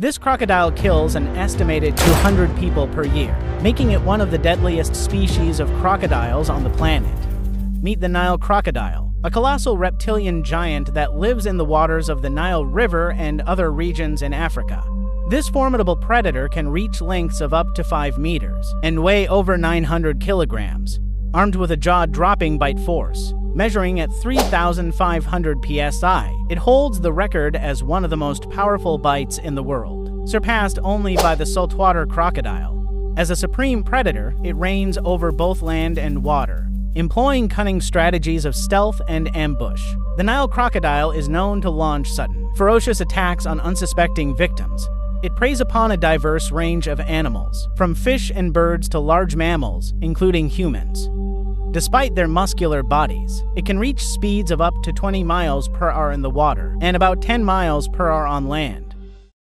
This crocodile kills an estimated 200 people per year, making it one of the deadliest species of crocodiles on the planet. Meet the Nile crocodile, a colossal reptilian giant that lives in the waters of the Nile River and other regions in Africa. This formidable predator can reach lengths of up to 5 meters and weigh over 900 kilograms, armed with a jaw-dropping bite force. Measuring at 3,500 psi, it holds the record as one of the most powerful bites in the world, surpassed only by the saltwater crocodile. As a supreme predator, it reigns over both land and water, employing cunning strategies of stealth and ambush. The Nile crocodile is known to launch sudden, ferocious attacks on unsuspecting victims. It preys upon a diverse range of animals, from fish and birds to large mammals, including humans. Despite their muscular bodies, it can reach speeds of up to 20 miles per hour in the water and about 10 miles per hour on land.